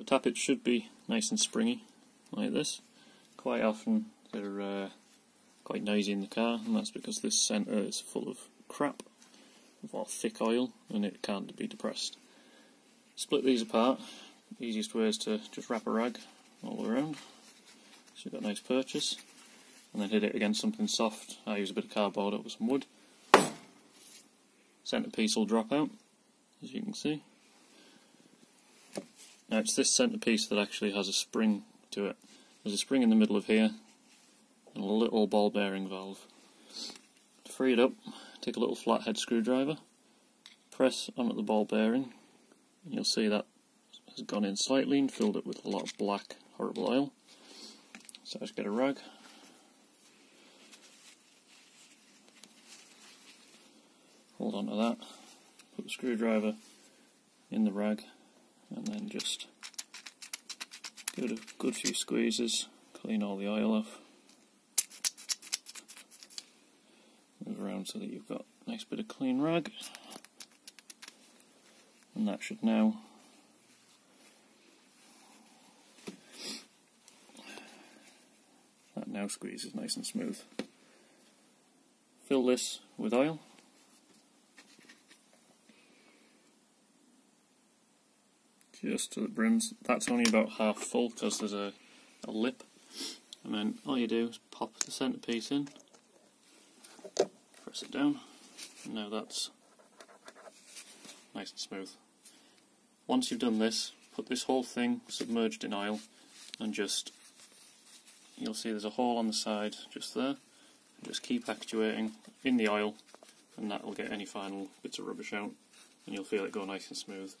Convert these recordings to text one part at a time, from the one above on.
The tappets should be nice and springy, like this. Quite often they're uh, quite noisy in the car, and that's because this centre is full of crap, or thick oil, and it can't be depressed. Split these apart. The easiest way is to just wrap a rag all around, so you've got a nice purchase, and then hit it against something soft. I use a bit of cardboard or some wood. Centrepiece will drop out, as you can see. Now it's this centrepiece that actually has a spring to it. There's a spring in the middle of here, and a little ball bearing valve. Free it up, take a little flathead screwdriver, press on at the ball bearing, and you'll see that has gone in slightly and filled it with a lot of black, horrible oil. So just get a rag. Hold on to that, put the screwdriver in the rag, and then just give it a good few squeezes, clean all the oil off. Move around so that you've got a nice bit of clean rag. And that should now that now squeezes nice and smooth. Fill this with oil. Just to the brims. That's only about half full because there's a, a lip. And then all you do is pop the centrepiece in, press it down, and now that's nice and smooth. Once you've done this, put this whole thing submerged in oil and just, you'll see there's a hole on the side just there, just keep actuating in the oil and that will get any final bits of rubbish out and you'll feel it go nice and smooth.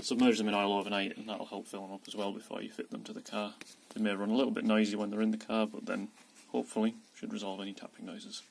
Submerge them in oil overnight and that'll help fill them up as well before you fit them to the car. They may run a little bit noisy when they're in the car but then hopefully should resolve any tapping noises.